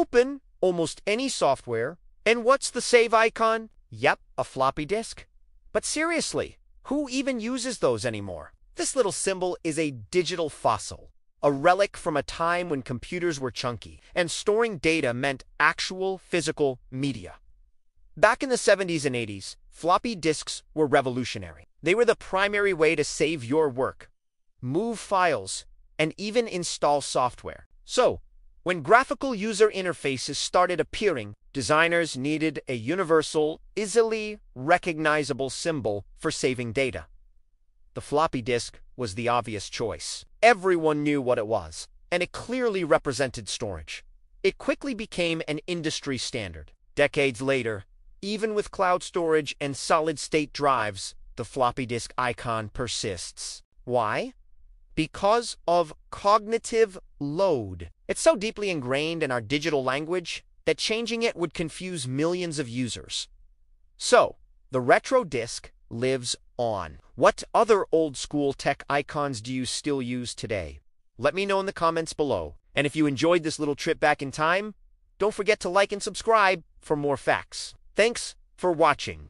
Open almost any software, and what's the save icon? Yep, a floppy disk. But seriously, who even uses those anymore? This little symbol is a digital fossil, a relic from a time when computers were chunky, and storing data meant actual physical media. Back in the 70s and 80s, floppy disks were revolutionary. They were the primary way to save your work, move files, and even install software. So, when graphical user interfaces started appearing, designers needed a universal, easily recognizable symbol for saving data. The floppy disk was the obvious choice. Everyone knew what it was, and it clearly represented storage. It quickly became an industry standard. Decades later, even with cloud storage and solid-state drives, the floppy disk icon persists. Why? Because of cognitive load. It's so deeply ingrained in our digital language that changing it would confuse millions of users. So, the retro disk lives on. What other old-school tech icons do you still use today? Let me know in the comments below. And if you enjoyed this little trip back in time, don't forget to like and subscribe for more facts. Thanks for watching.